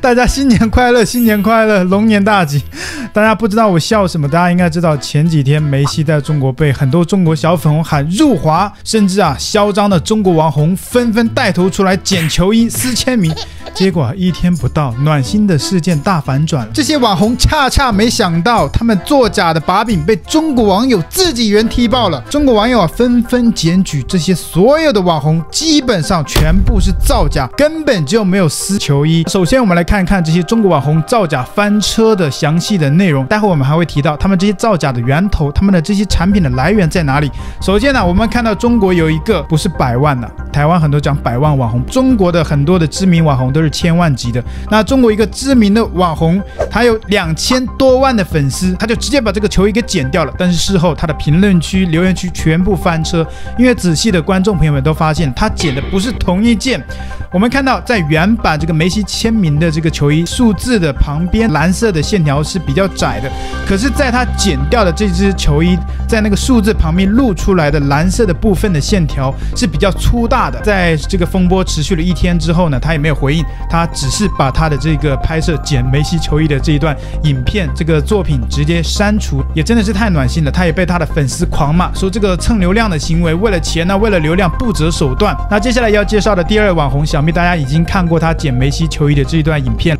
大家新年快乐，新年快乐，龙年大吉！大家不知道我笑什么，大家应该知道，前几天梅西在中国被很多中国小粉红喊入华，甚至啊嚣张的中国网红纷纷带头出来捡球衣、撕签名。结果一天不到，暖心的事件大反转。这些网红恰恰没想到，他们作假的把柄被中国网友自己人踢爆了。中国网友啊纷纷检举这些所有的网红，基本上全部是造假，根本就没有撕球衣。首先，我们来看看这些中国网红造假翻车的详细的内内容。待会我们还会提到他们这些造假的源头，他们的这些产品的来源在哪里。首先呢，我们看到中国有一个不是百万的，台湾很多讲百万网红，中国的很多的知名网红都是千万级的。那中国一个知名的网红，他有两千多万的粉丝，他就直接把这个球衣给剪掉了。但是事后他的评论区、留言区全部翻车，因为仔细的观众朋友们都发现，他剪的不是同一件。我们看到在原版这个梅西签名的这个球衣数字的旁边，蓝色的线条是比较窄的，可是在他剪掉的这只球衣，在那个数字旁边露出来的蓝色的部分的线条是比较粗大的。在这个风波持续了一天之后呢，他也没有回应，他只是把他的这个拍摄剪梅西球衣的这一段影片这个作品直接删除，也真的是太暖心了。他也被他的粉丝狂骂，说这个蹭流量的行为，为了钱呢，为了流量不择手段。那接下来要介绍的第二网红，想必大家已经看过他剪梅西球衣的这一段影片。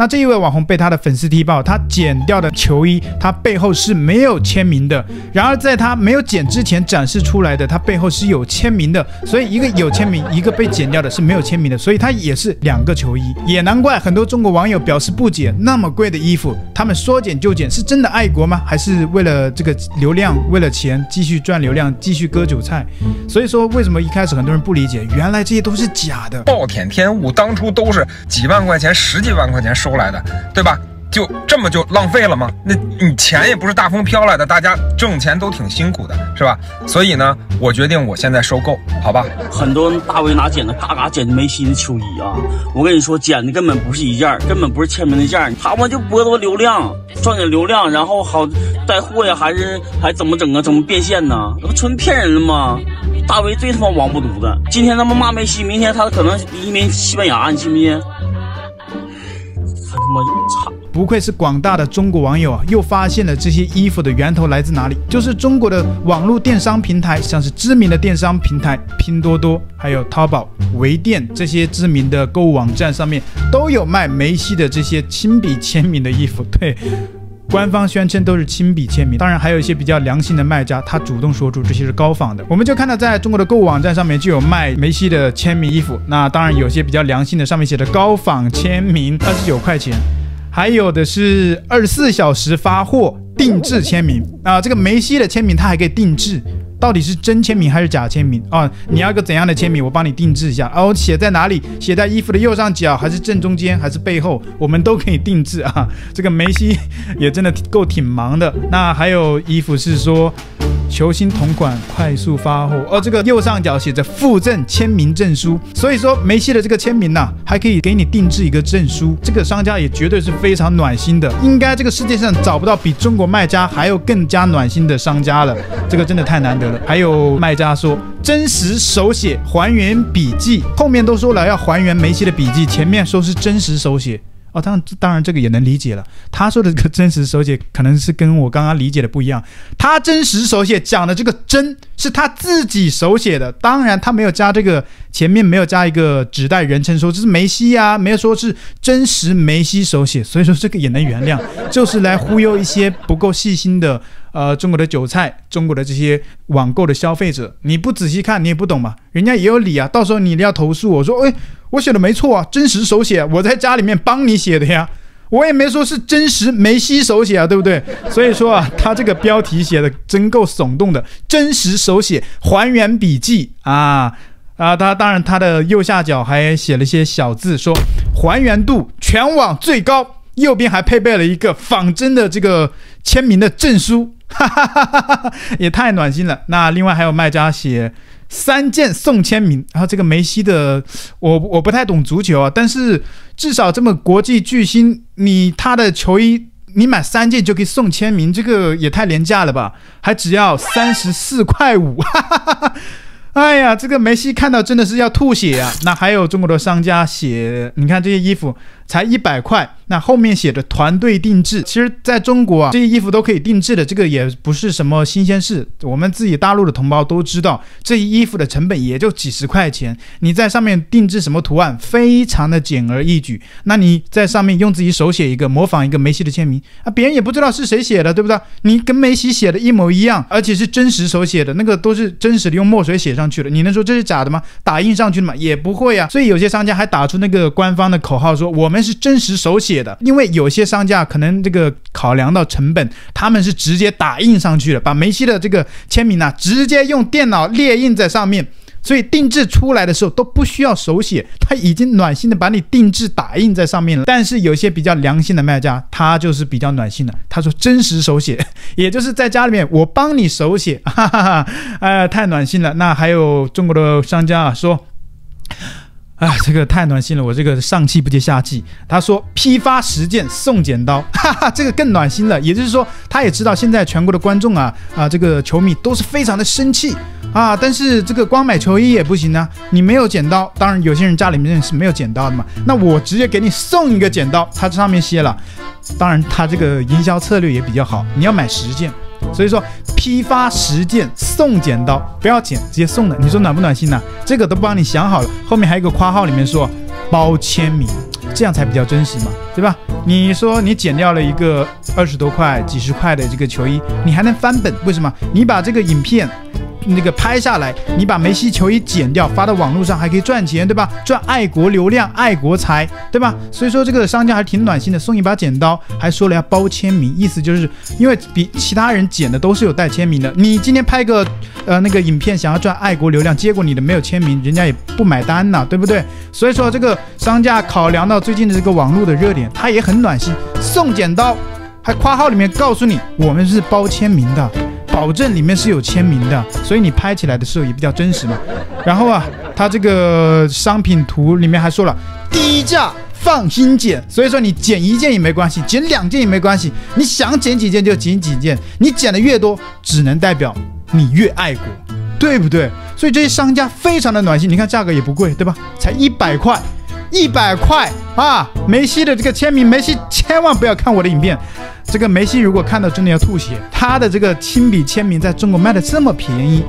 那这一位网红被他的粉丝踢爆，他剪掉的球衣，他背后是没有签名的。然而在他没有剪之前展示出来的，他背后是有签名的。所以一个有签名，一个被剪掉的是没有签名的，所以他也是两个球衣。也难怪很多中国网友表示不解：那么贵的衣服，他们说剪就剪，是真的爱国吗？还是为了这个流量，为了钱继续赚流量，继续割韭菜？所以说，为什么一开始很多人不理解，原来这些都是假的？暴殄天物，当初都是几万块钱、十几万块钱收出来的，对吧？就这么就浪费了吗？那你钱也不是大风飘来的，大家挣钱都挺辛苦的，是吧？所以呢，我决定我现在收购，好吧？很多大 V 拿剪子嘎嘎剪梅西的球衣啊！我跟你说，剪的根本不是一件，根本不是签名的件，他们就剥夺流量，赚点流量，然后好带货呀，还是还怎么整啊？怎么变现呢？那不纯骗人的吗？大 V 最他妈王八犊子！今天他妈骂梅西，明天他可能移民西班牙，你信不信？他妈操！不愧是广大的中国网友啊，又发现了这些衣服的源头来自哪里？就是中国的网络电商平台，像是知名的电商平台拼多多，还有淘宝、微店这些知名的购物网站上面都有卖梅西的这些亲笔签名的衣服。对，官方宣称都是亲笔签名，当然还有一些比较良心的卖家，他主动说出这些是高仿的。我们就看到在中国的购物网站上面就有卖梅西的签名衣服，那当然有些比较良心的，上面写着高仿签名，二十九块钱。还有的是二十四小时发货定制签名啊，这个梅西的签名它还可以定制，到底是真签名还是假签名啊？你要个怎样的签名，我帮你定制一下哦，写在哪里？写在衣服的右上角，还是正中间，还是背后？我们都可以定制啊。这个梅西也真的够挺忙的。那还有衣服是说。球星同款快速发货，而这个右上角写着附赠签名证书，所以说梅西的这个签名呐，还可以给你定制一个证书，这个商家也绝对是非常暖心的，应该这个世界上找不到比中国卖家还有更加暖心的商家了，这个真的太难得了。还有卖家说真实手写还原笔记，后面都说了要还原梅西的笔记，前面说是真实手写。哦，当然，当然这个也能理解了。他说的这个真实手写可能是跟我刚刚理解的不一样。他真实手写讲的这个“真”是他自己手写的，当然他没有加这个前面没有加一个指代人称，说这是梅西呀，没有说是真实梅西手写，所以说这个也能原谅，就是来忽悠一些不够细心的呃中国的韭菜，中国的这些网购的消费者。你不仔细看，你也不懂嘛，人家也有理啊。到时候你要投诉我说，哎。我写的没错啊，真实手写，我在家里面帮你写的呀，我也没说是真实梅西手写啊，对不对？所以说啊，他这个标题写的真够耸动的，真实手写还原笔记啊啊！他当然他的右下角还写了一些小字，说还原度全网最高，右边还配备了一个仿真的这个签名的证书，哈哈哈哈哈，也太暖心了。那另外还有卖家写。三件送签名。然后这个梅西的，我我不太懂足球啊，但是至少这么国际巨星，你他的球衣你买三件就可以送签名，这个也太廉价了吧？还只要三十四块五，哈哈哈哈。哎呀，这个梅西看到真的是要吐血啊！那还有中国的商家写，你看这些衣服才一百块。那后面写着团队定制，其实在中国啊，这些衣服都可以定制的，这个也不是什么新鲜事。我们自己大陆的同胞都知道，这衣服的成本也就几十块钱，你在上面定制什么图案，非常的简而易举。那你在上面用自己手写一个，模仿一个梅西的签名啊，别人也不知道是谁写的，对不对？你跟梅西写的一模一样，而且是真实手写的，那个都是真实的用墨水写上去的，你能说这是假的吗？打印上去的吗？也不会啊。所以有些商家还打出那个官方的口号，说我们是真实手写。的，因为有些商家可能这个考量到成本，他们是直接打印上去了，把梅西的这个签名呢，直接用电脑列印在上面，所以定制出来的时候都不需要手写，他已经暖心的把你定制打印在上面了。但是有些比较良心的卖家，他就是比较暖心的，他说真实手写，也就是在家里面我帮你手写，哈哈哈，哎，太暖心了。那还有中国的商家啊说。啊，这个太暖心了！我这个上气不接下气。他说批发十件送剪刀，哈哈，这个更暖心了。也就是说，他也知道现在全国的观众啊啊，这个球迷都是非常的生气啊。但是这个光买球衣也不行啊，你没有剪刀，当然有些人家里面是没有剪刀的嘛。那我直接给你送一个剪刀，它上面写了，当然他这个营销策略也比较好，你要买十件。所以说，批发十件送剪刀，不要剪，直接送的。你说暖不暖心呢？这个都帮你想好了。后面还有一个括号，里面说包签名，这样才比较真实嘛，对吧？你说你剪掉了一个二十多块、几十块的这个球衣，你还能翻本？为什么？你把这个影片。那个拍下来，你把梅西球衣剪掉，发到网络上还可以赚钱，对吧？赚爱国流量、爱国财，对吧？所以说这个商家还挺暖心的，送一把剪刀，还说了要包签名，意思就是因为比其他人剪的都是有带签名的。你今天拍个呃那个影片，想要赚爱国流量，结果你的没有签名，人家也不买单呐，对不对？所以说这个商家考量到最近的这个网络的热点，他也很暖心，送剪刀，还括号里面告诉你我们是包签名的。保证里面是有签名的，所以你拍起来的时候也比较真实嘛。然后啊，它这个商品图里面还说了低价放心剪，所以说你剪一件也没关系，剪两件也没关系，你想剪几件就剪几件，你剪的越多，只能代表你越爱国，对不对？所以这些商家非常的暖心，你看价格也不贵，对吧？才一百块，一百块啊！梅西的这个签名，梅西千万不要看我的影片。这个梅西如果看到真的要吐血，他的这个亲笔签名在中国卖的这么便宜，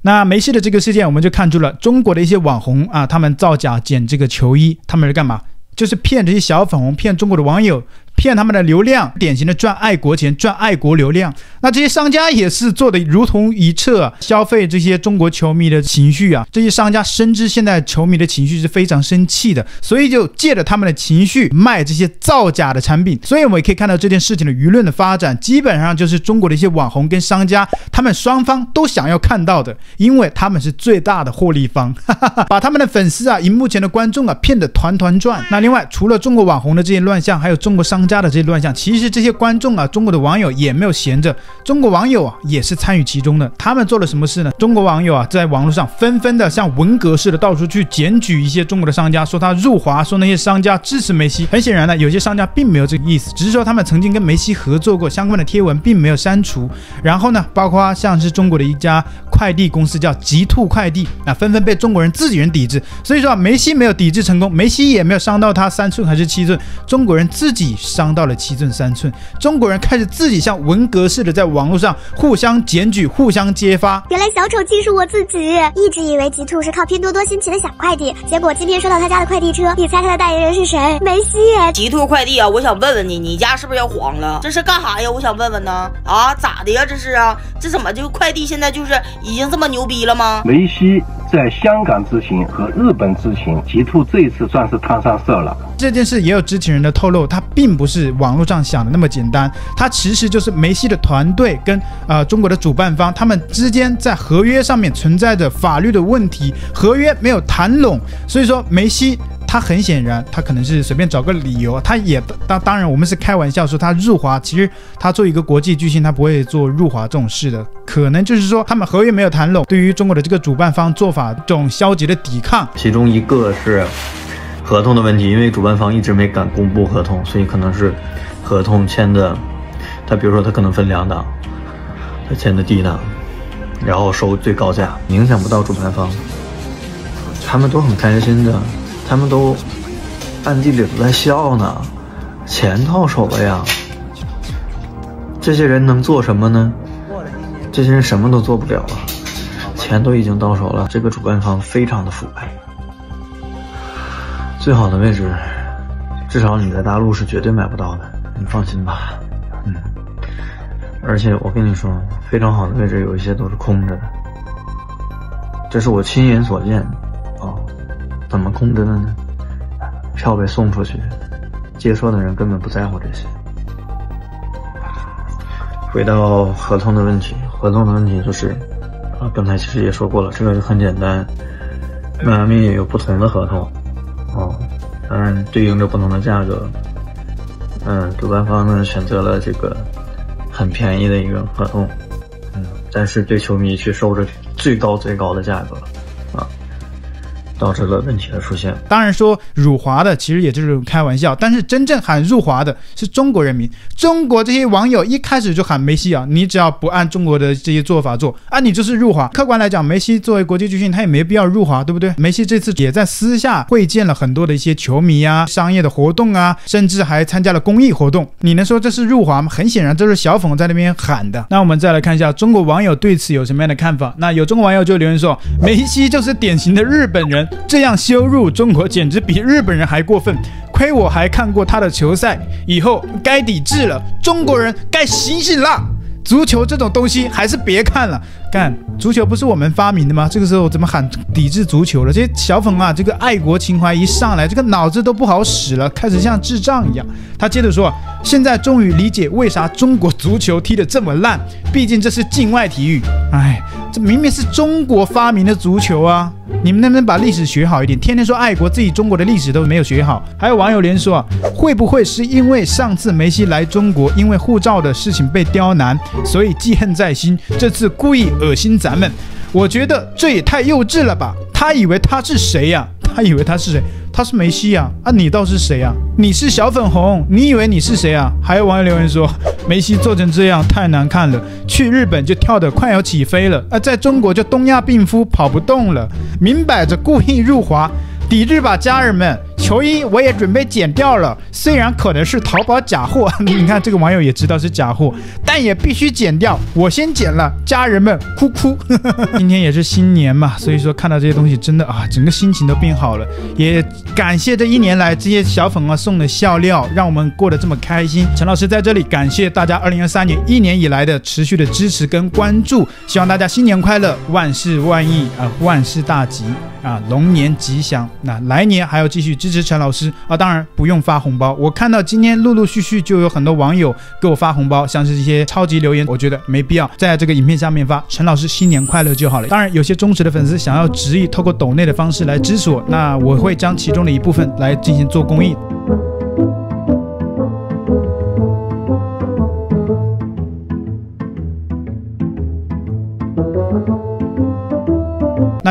那梅西的这个事件我们就看出了中国的一些网红啊，他们造假剪这个球衣，他们是干嘛？就是骗这些小粉红，骗中国的网友。骗他们的流量，典型的赚爱国钱，赚爱国流量。那这些商家也是做的如同一辙，消费这些中国球迷的情绪啊。这些商家深知现在球迷的情绪是非常生气的，所以就借着他们的情绪卖这些造假的产品。所以我们也可以看到这件事情的舆论的发展，基本上就是中国的一些网红跟商家，他们双方都想要看到的，因为他们是最大的获利方，哈哈哈把他们的粉丝啊，荧幕前的观众啊骗得团团转。那另外，除了中国网红的这些乱象，还有中国商。商家的这些乱象，其实这些观众啊，中国的网友也没有闲着，中国网友啊也是参与其中的。他们做了什么事呢？中国网友啊，在网络上纷纷的像文革似的到处去检举一些中国的商家，说他入华，说那些商家支持梅西。很显然呢，有些商家并没有这个意思，只是说他们曾经跟梅西合作过相关的贴文，并没有删除。然后呢，包括像是中国的一家快递公司叫极兔快递啊，纷纷被中国人自己人抵制。所以说啊，梅西没有抵制成功，梅西也没有伤到他三寸还是七寸，中国人自己。伤到了七寸三寸，中国人开始自己像文革似的在网络上互相检举、互相揭发。原来小丑竟是我自己，一直以为极兔是靠拼多多新起的小快递，结果今天收到他家的快递车，你猜他的代言人是谁？梅西。极兔快递啊，我想问问你，你家是不是要黄了？这是干啥呀？我想问问呢。啊，咋的呀？这是啊？这怎么就快递现在就是已经这么牛逼了吗？梅西。在香港之行和日本之行，极兔这一次算是摊上色了。这件事也有知情人的透露，他并不是网络上想的那么简单，他其实就是梅西的团队跟呃中国的主办方他们之间在合约上面存在着法律的问题，合约没有谈拢，所以说梅西。他很显然他可能是随便找个理由，他也当当然我们是开玩笑说他入华，其实他作为一个国际巨星，他不会做入华这种事的，可能就是说他们合约没有谈拢，对于中国的这个主办方做法这种消极的抵抗，其中一个是合同的问题，因为主办方一直没敢公布合同，所以可能是合同签的，他比如说他可能分两档，他签的第一档，然后收最高价，影响不到主办方，他们都很开心的，他们都暗地里都在笑呢，钱到手了呀，这些人能做什么呢？这些人什么都做不了了，钱都已经到手了，这个主办方非常的腐败。最好的位置，至少你在大陆是绝对买不到的，你放心吧。嗯，而且我跟你说，非常好的位置有一些都是空着的，这是我亲眼所见。怎么控制的呢？票被送出去，接收的人根本不在乎这些。回到合同的问题，合同的问题就是，啊，刚才其实也说过了，这个就很简单，迈阿密有不同的合同，哦，当然对应着不同的价格，嗯，主办方呢选择了这个很便宜的一个合同，嗯，但是对球迷却收着最高最高的价格，导致了问题的出现。当然说辱华的其实也就是开玩笑，但是真正喊入华的是中国人民。中国这些网友一开始就喊梅西啊，你只要不按中国的这些做法做啊，你就是入华。客观来讲，梅西作为国际巨星，他也没必要入华，对不对？梅西这次也在私下会见了很多的一些球迷啊，商业的活动啊，甚至还参加了公益活动。你能说这是入华吗？很显然，这是小粉在那边喊的。那我们再来看一下中国网友对此有什么样的看法。那有中国网友就留言说，梅西就是典型的日本人。这样羞辱中国，简直比日本人还过分。亏我还看过他的球赛，以后该抵制了。中国人该醒醒了。足球这种东西还是别看了。干，足球不是我们发明的吗？这个时候怎么喊抵制足球了？这些小粉啊，这个爱国情怀一上来，这个脑子都不好使了，开始像智障一样。他接着说，现在终于理解为啥中国足球踢得这么烂，毕竟这是境外体育。哎，这明明是中国发明的足球啊！你们能不能把历史学好一点？天天说爱国，自己中国的历史都没有学好。还有网友连说啊，会不会是因为上次梅西来中国，因为护照的事情被刁难，所以记恨在心，这次故意恶心咱们？我觉得这也太幼稚了吧！他以为他是谁呀？他以为他是谁？他是梅西呀！啊，你倒是谁呀？你是小粉红，你以为你是谁啊？还有网友留言说，梅西做成这样太难看了，去日本就跳得快要起飞了，啊，在中国就东亚病夫跑不动了，明摆着故意入华，抵制吧，家人们！球衣我也准备剪掉了，虽然可能是淘宝假货，你看这个网友也知道是假货，但也必须剪掉。我先剪了，家人们哭哭。今天也是新年嘛，所以说看到这些东西真的啊，整个心情都变好了。也感谢这一年来这些小粉啊送的笑料，让我们过得这么开心。陈老师在这里感谢大家二零二三年一年以来的持续的支持跟关注，希望大家新年快乐，万事万意啊，万事大吉啊，龙年吉祥。那来年还要继续支持。陈老师啊，当然不用发红包。我看到今天陆陆续续就有很多网友给我发红包，像是一些超级留言，我觉得没必要在这个影片下面发。陈老师新年快乐就好了。当然，有些忠实的粉丝想要执意透过抖内的方式来支持我，那我会将其中的一部分来进行做公益。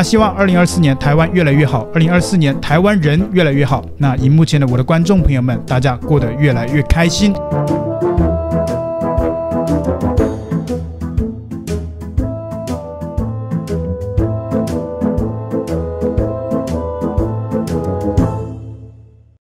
希望二零二四年台湾越来越好，二零二四年台湾人越来越好。那荧幕前的我的观众朋友们，大家过得越来越开心。